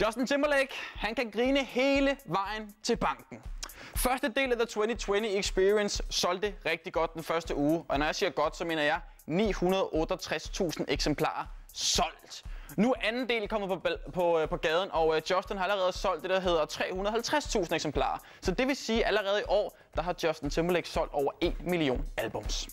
Justin Timberlake, han kan grine hele vejen til banken. Første del af The 2020 Experience solgte rigtig godt den første uge, og når jeg siger godt, så mener jeg 968.000 eksemplarer solgt. Nu er anden del kommet på, på, øh, på gaden, og øh, Justin har allerede solgt det, der hedder 350.000 eksemplarer. Så det vil sige, at allerede i år, der har Justin Timberlake solgt over 1 million albums.